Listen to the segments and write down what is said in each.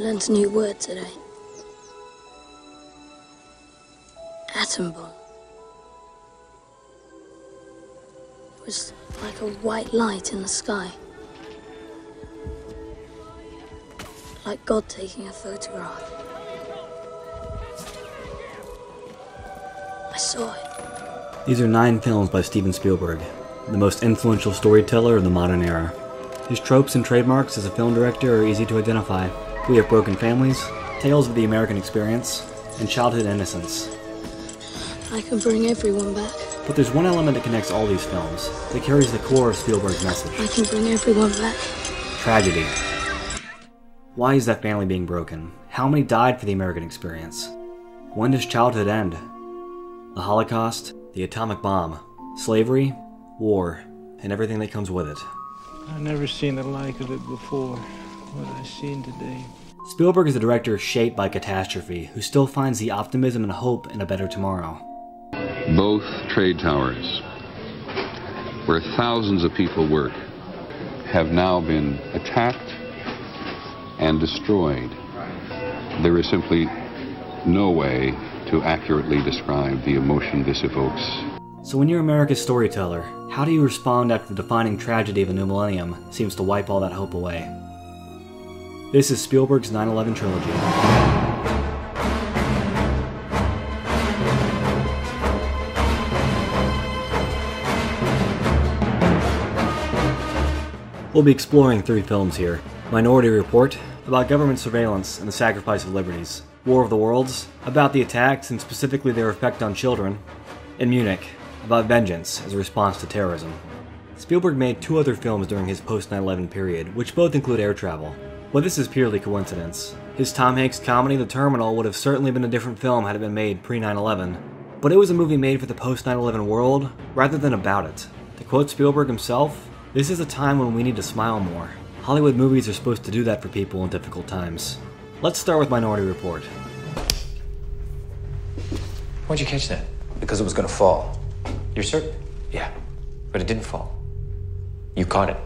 learned a new word today. Atom bomb. It was like a white light in the sky. Like God taking a photograph. I saw it. These are nine films by Steven Spielberg, the most influential storyteller of the modern era. His tropes and trademarks as a film director are easy to identify. We have broken families, tales of the American experience, and childhood innocence. I can bring everyone back. But there's one element that connects all these films, that carries the core of Spielberg's message I can bring everyone back. tragedy. Why is that family being broken? How many died for the American experience? When does childhood end? The Holocaust, the atomic bomb, slavery, war, and everything that comes with it. I've never seen the like of it before. What I've seen today. Spielberg is a director shaped by catastrophe who still finds the optimism and hope in a better tomorrow. Both trade towers, where thousands of people work, have now been attacked and destroyed. There is simply no way to accurately describe the emotion this evokes. So when you're America's storyteller, how do you respond after the defining tragedy of a new millennium seems to wipe all that hope away? This is Spielberg's 9-11 trilogy. We'll be exploring three films here. Minority Report, about government surveillance and the sacrifice of liberties. War of the Worlds, about the attacks and specifically their effect on children. And Munich, about vengeance as a response to terrorism. Spielberg made two other films during his post 9 11 period, which both include air travel. But this is purely coincidence. His Tom Hanks comedy The Terminal would have certainly been a different film had it been made pre 9 11. But it was a movie made for the post 9 11 world rather than about it. To quote Spielberg himself, this is a time when we need to smile more. Hollywood movies are supposed to do that for people in difficult times. Let's start with Minority Report. Why'd you catch that? Because it was gonna fall. You're certain? Yeah. But it didn't fall. You caught it.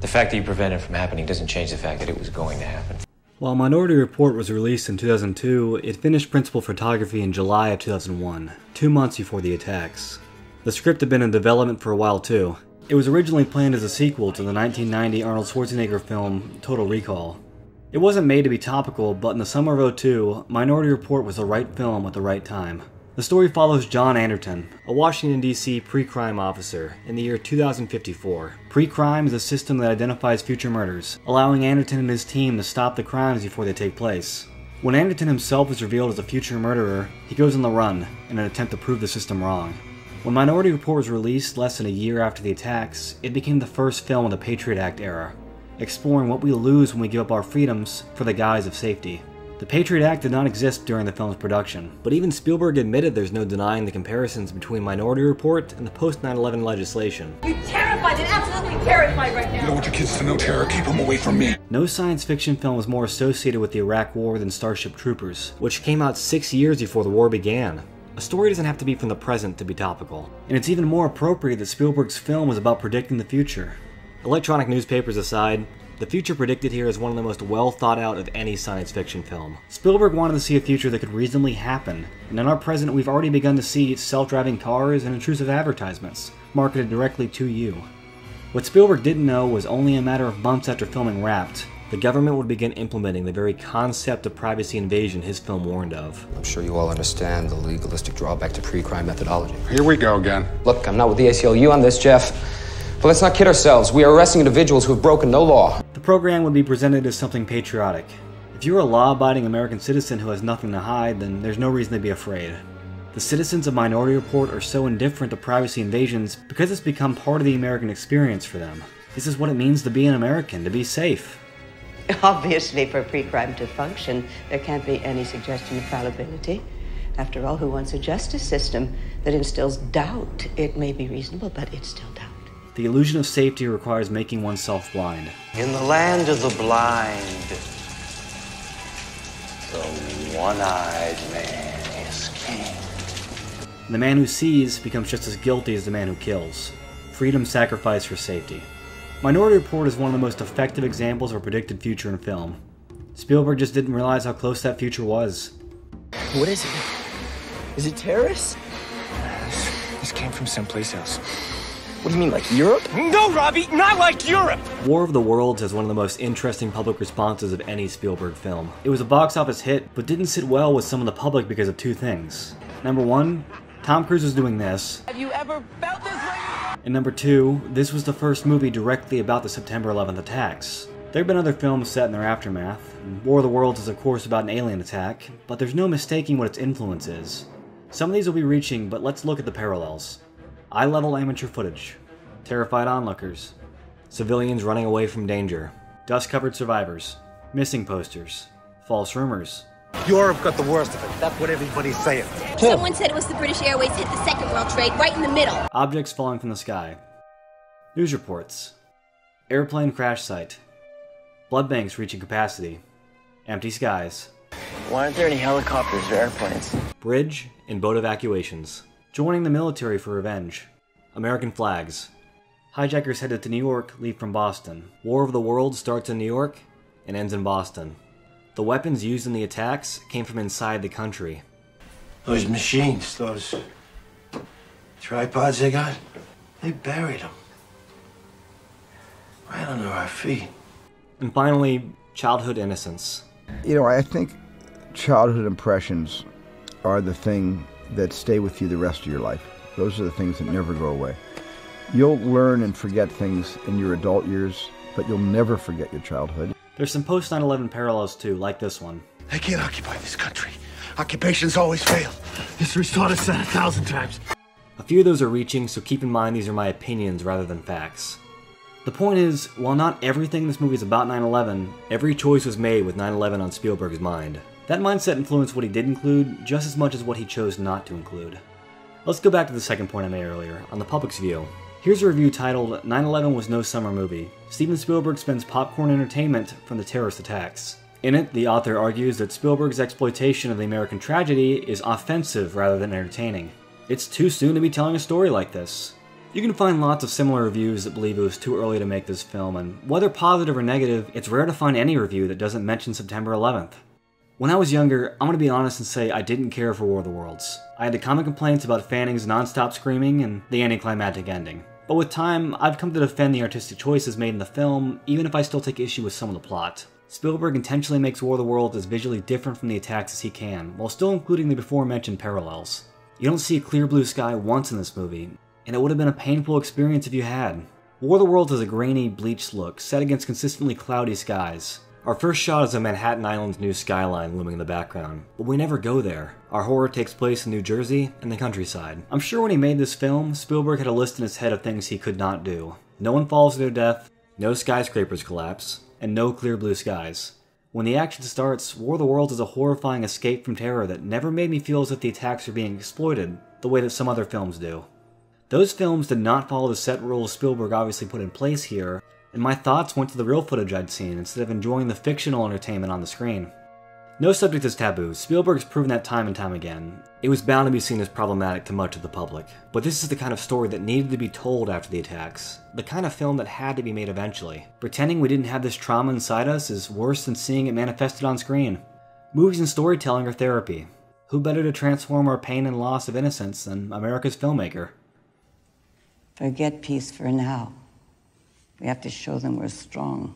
The fact that you prevented it from happening doesn't change the fact that it was going to happen. While Minority Report was released in 2002, it finished principal photography in July of 2001, two months before the attacks. The script had been in development for a while too. It was originally planned as a sequel to the 1990 Arnold Schwarzenegger film Total Recall. It wasn't made to be topical, but in the summer of 02, Minority Report was the right film at the right time. The story follows John Anderton, a Washington, D.C. pre crime officer, in the year 2054. Pre crime is a system that identifies future murders, allowing Anderton and his team to stop the crimes before they take place. When Anderton himself is revealed as a future murderer, he goes on the run in an attempt to prove the system wrong. When Minority Report was released less than a year after the attacks, it became the first film of the Patriot Act era, exploring what we lose when we give up our freedoms for the guise of safety. The Patriot Act did not exist during the film's production, but even Spielberg admitted there's no denying the comparisons between Minority Report and the post 9 11 legislation. You're terrified and absolutely terrified right now. You don't want your kids to know terror. Keep them away from me. No science fiction film was more associated with the Iraq War than Starship Troopers, which came out six years before the war began. A story doesn't have to be from the present to be topical, and it's even more appropriate that Spielberg's film was about predicting the future. Electronic newspapers aside, the future predicted here is one of the most well thought out of any science fiction film. Spielberg wanted to see a future that could reasonably happen, and in our present, we've already begun to see self driving cars and intrusive advertisements marketed directly to you. What Spielberg didn't know was only a matter of months after filming Wrapped, the government would begin implementing the very concept of privacy invasion his film warned of. I'm sure you all understand the legalistic drawback to pre-crime methodology. Here we go again. Look, I'm not with the ACLU on this, Jeff. But let's not kid ourselves. We are arresting individuals who have broken no law. The program would be presented as something patriotic. If you're a law abiding American citizen who has nothing to hide, then there's no reason to be afraid. The citizens of Minority Report are so indifferent to privacy invasions because it's become part of the American experience for them. This is what it means to be an American, to be safe. Obviously, for pre-crime to function, there can't be any suggestion of fallibility. After all, who wants a justice system that instills doubt? It may be reasonable, but it's still doubt. The illusion of safety requires making oneself blind. In the land of the blind, the one-eyed man is king. The man who sees becomes just as guilty as the man who kills. Freedom sacrificed for safety. Minority Report is one of the most effective examples of a predicted future in film. Spielberg just didn't realize how close that future was. What is it? Is it terrorists? This, this came from someplace else. What do you mean, like Europe? No, Robbie, not like Europe! War of the Worlds has one of the most interesting public responses of any Spielberg film. It was a box office hit, but didn't sit well with some of the public because of two things. Number one, Tom Cruise was doing this. Have you ever felt this way? And number two, this was the first movie directly about the September 11th attacks. There have been other films set in their aftermath. War of the Worlds is, of course, about an alien attack, but there's no mistaking what its influence is. Some of these will be reaching, but let's look at the parallels. Eye level amateur footage, terrified onlookers, civilians running away from danger, dust covered survivors, missing posters, false rumors. Europe got the worst of it. That's what everybody's saying. Someone said it was the British Airways hit the Second World Trade right in the middle. Objects falling from the sky. News reports. Airplane crash site. Blood banks reaching capacity. Empty skies. Why aren't there any helicopters or airplanes? Bridge and boat evacuations. Joining the military for revenge. American flags. Hijackers headed to New York leave from Boston. War of the Worlds starts in New York and ends in Boston. The weapons used in the attacks came from inside the country. Those machines, those tripods they got, they buried them. Right under our feet. And finally, childhood innocence. You know, I think childhood impressions are the thing that stay with you the rest of your life. Those are the things that never go away. You'll learn and forget things in your adult years, but you'll never forget your childhood. There's some post 9 11 parallels too, like this one. They can't occupy this country. Occupations always fail. History's taught us that a thousand times. A few of those are reaching, so keep in mind these are my opinions rather than facts. The point is, while not everything in this movie is about 9 11, every choice was made with 9 11 on Spielberg's mind. That mindset influenced what he did include just as much as what he chose not to include. Let's go back to the second point I made earlier, on the public's view. Here's a review titled 9 11 Was No Summer Movie. Steven Spielberg spends popcorn entertainment from the terrorist attacks. In it, the author argues that Spielberg's exploitation of the American tragedy is offensive rather than entertaining. It's too soon to be telling a story like this. You can find lots of similar reviews that believe it was too early to make this film, and whether positive or negative, it's rare to find any review that doesn't mention September 11th. When I was younger, I'm gonna be honest and say I didn't care for War of the Worlds. I had the common complaints about Fanning's non-stop screaming and the anticlimactic ending. But with time, I've come to defend the artistic choices made in the film, even if I still take issue with some of the plot. Spielberg intentionally makes War of the Worlds as visually different from the attacks as he can, while still including the before mentioned parallels. You don't see a clear blue sky once in this movie, and it would have been a painful experience if you had. War of the Worlds has a grainy, bleached look, set against consistently cloudy skies. Our first shot is of Manhattan Island's new skyline looming in the background, but we never go there. Our horror takes place in New Jersey and the countryside. I'm sure when he made this film, Spielberg had a list in his head of things he could not do. No one falls to their death, no skyscrapers collapse, and no clear blue skies. When the action starts, War of the Worlds is a horrifying escape from terror that never made me feel as if the attacks are being exploited the way that some other films do. Those films did not follow the set rules Spielberg obviously put in place here, and my thoughts went to the real footage I'd seen instead of enjoying the fictional entertainment on the screen. No subject is taboo, Spielberg's proven that time and time again. It was bound to be seen as problematic to much of the public. But this is the kind of story that needed to be told after the attacks. The kind of film that had to be made eventually. Pretending we didn't have this trauma inside us is worse than seeing it manifested on screen. Movies and storytelling are therapy. Who better to transform our pain and loss of innocence than America's filmmaker? Forget peace for now. We have to show them we're strong.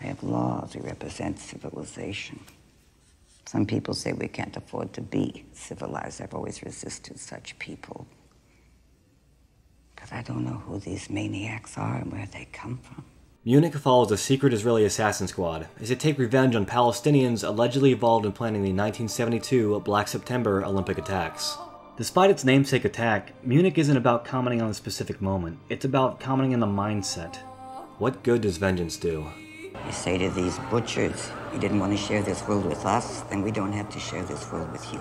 We have laws, we represent civilization. Some people say we can't afford to be civilized. I've always resisted such people. Because I don't know who these maniacs are and where they come from. Munich follows a secret Israeli assassin squad as they take revenge on Palestinians allegedly involved in planning the 1972 Black September Olympic attacks. Despite its namesake attack, Munich isn't about commenting on a specific moment, it's about commenting on the mindset. What good does vengeance do? You say to these butchers, you didn't want to share this world with us, then we don't have to share this world with you.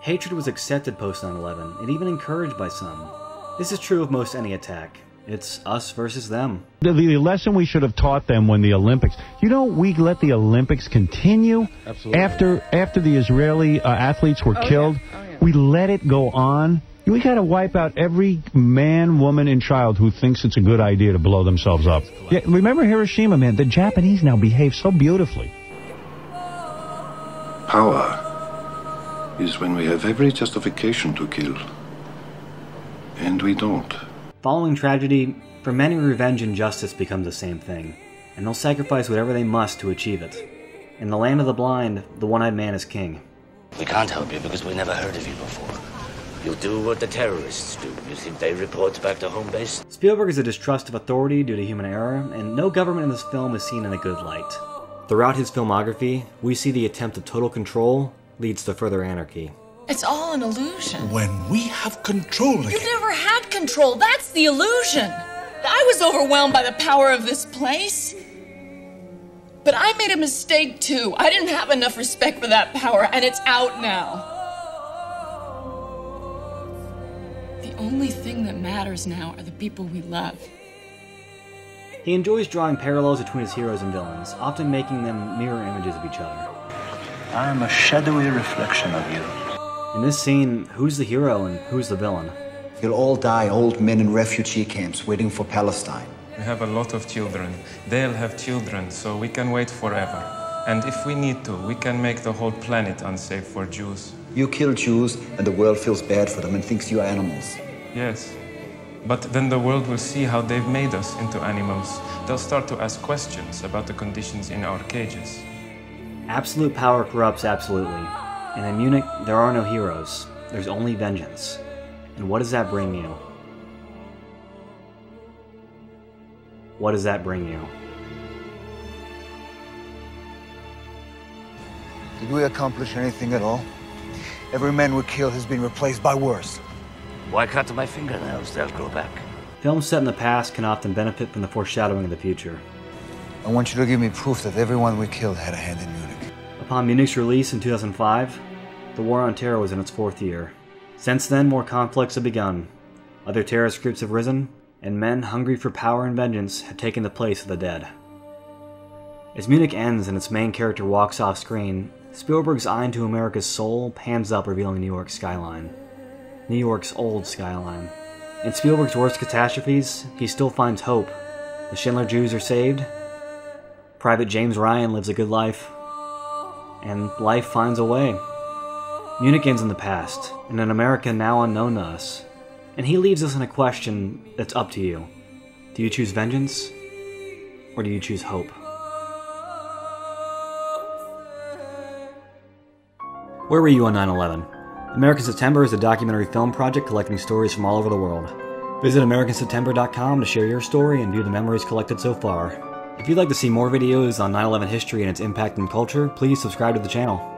Hatred was accepted post 9 11 and even encouraged by some. This is true of most any attack. It's us versus them. The, the lesson we should have taught them when the Olympics. You know, we let the Olympics continue Absolutely. after after the Israeli uh, athletes were Oh, killed. yeah. Oh, yeah. We let it go on We got to wipe out every man, woman, and child who thinks it's a good idea to blow themselves up. Yeah, remember Hiroshima, man? The Japanese now behave so beautifully. Power is when we have every justification to kill. And we don't. Following tragedy, for many revenge and justice become the same thing, and they'll sacrifice whatever they must to achieve it. In the land of the blind, the one-eyed man is king. We can't help you because we never heard of you before. You'll do what the terrorists do. You think they report back to home base? Spielberg is a distrust of authority due to human error, and no government in this film is seen in a good light. Throughout his filmography, we see the attempt of total control leads to further anarchy. It's all an illusion. When we have control again. You never had control. That's the illusion. I was overwhelmed by the power of this place. But I made a mistake too. I didn't have enough respect for that power, and it's out now. The only thing that matters now are the people we love. He enjoys drawing parallels between his heroes and villains, often making them mirror images of each other. I am a shadowy reflection of you. In this scene, who's the hero and who's the villain? You'll all die old men in refugee camps waiting for Palestine. We have a lot of children. They'll have children, so we can wait forever. And if we need to, we can make the whole planet unsafe for Jews. You kill Jews, and the world feels bad for them and thinks you're animals. Yes. But then the world will see how they've made us into animals. They'll start to ask questions about the conditions in our cages. Absolute power corrupts absolutely. And in Munich, there are no heroes. There's only vengeance. And what does that bring you? What does that bring you? Did we accomplish anything at all? Every man we kill has been replaced by worse. Why cut my fingernails? They'll grow back. Films set in the past can often benefit from the foreshadowing of the future. I want you to give me proof that everyone we killed had a hand in Munich. Upon Munich's release in 2005, the War on Terror was in its fourth year. Since then, more conflicts have begun. Other terrorist groups have risen, and men hungry for power and vengeance have taken the place of the dead. As Munich ends and its main character walks off screen, Spielberg's eye into America's soul pans up, revealing New York's skyline. New York's old skyline. In Spielberg's worst catastrophes, he still finds hope. The Schindler Jews are saved, Private James Ryan lives a good life, and life finds a way. Munich ends in the past, in an America now unknown to us, and he leaves us in a question that's up to you. Do you choose vengeance, or do you choose hope? Where were you on 9 11? American September is a documentary film project collecting stories from all over the world. Visit AmericanSeptember.com to share your story and view the memories collected so far. If you'd like to see more videos on 9 11 history and its impact in culture, please subscribe to the channel.